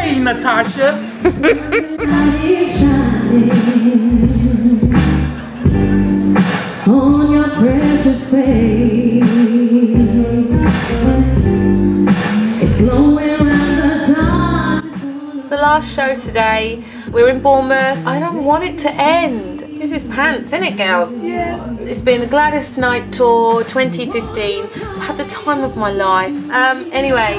Hey, Natasha. on your precious face. It's the time. It's the last show today. We're in Bournemouth. I don't want it to end. This is pants, isn't it, girls? Yes. It's been the Gladys Knight Tour 2015. I've had the time of my life. Um, anyway.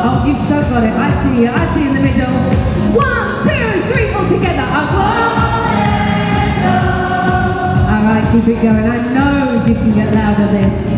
Oh, you so got it. I see you. I see you in the middle. One, two, three, all right, keep it going. I know you can get louder this.